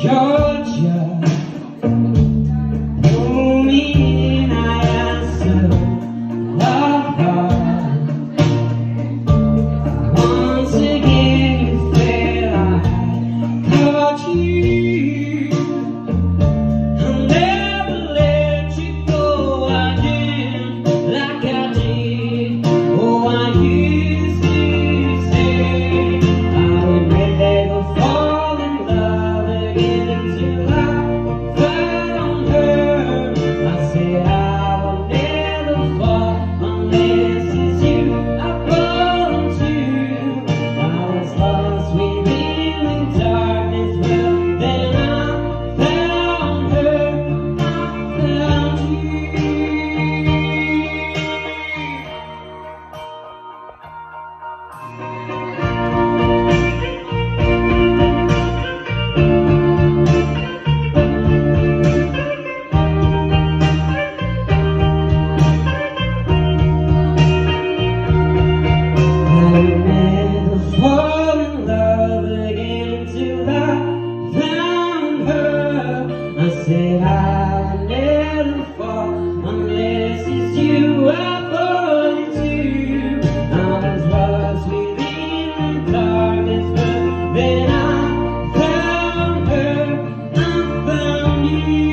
Georgia. said I never fall unless it's you I fall into. I was lost within the darkness, but then I found her, I found you.